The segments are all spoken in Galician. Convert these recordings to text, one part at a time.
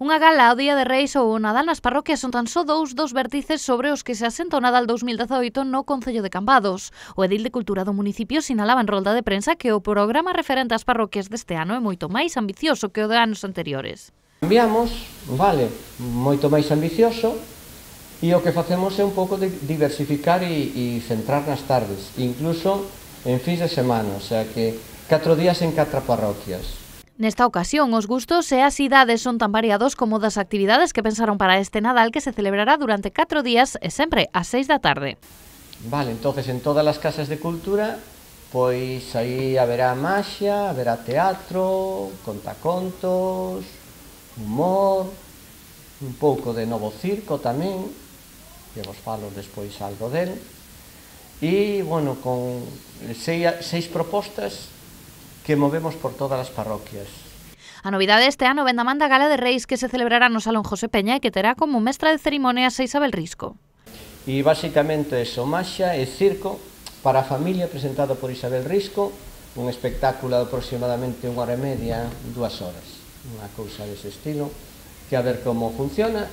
Unha gala ao Día de Reis ou o Nadal nas parroquias son tan só dous dos vértices sobre os que se asenta o Nadal 2018 no Concello de Cambados. O edil de Cultura do municipio sinalaba en rolda de prensa que o programa referente ás parroquias deste ano é moito máis ambicioso que o de anos anteriores. Cambiamos, vale, moito máis ambicioso, e o que facemos é un pouco de diversificar e, e centrar nas tardes, incluso en fins de semana, o sea que catro días en catro parroquias. Nesta ocasión, os gustos e as idades son tan variados como das actividades que pensaron para este Nadal que se celebrará durante 4 días e sempre ás 6 da tarde. Vale, entonces en todas as casas de cultura pois aí haberá maxia, haberá teatro, contacontos, humor, un pouco de novo circo tamén, que vos falo despois algo del, e, bueno, con seis, seis propostas que movemos por todas as parroquias. A novidade este ano venda manda Gala de Reis que se celebrará no Salón José Peña e que terá como mestra de ceremonias a Isabel Risco. E basicamente é somaxa e circo para a familia presentado por Isabel Risco, un espectáculo de aproximadamente unha hora e media, dúas horas. Unha cousa dese estilo, que a ver como funciona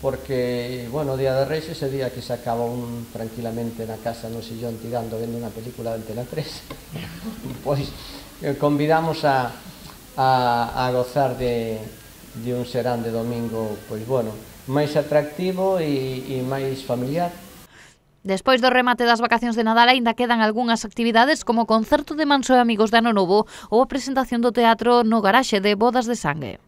porque, bueno, o Día de Reis ese día que se acaba un tranquilamente na casa no sillón tirando vendo unha película de Antena 3 pois eh, convidamos a, a, a gozar de, de un serán de domingo pois bueno, máis atractivo e, e máis familiar Despois do remate das vacacións de Nadal aínda quedan algunhas actividades como o concerto de Manso e Amigos de Ano Novo ou a presentación do teatro no garaxe de Bodas de Sangue.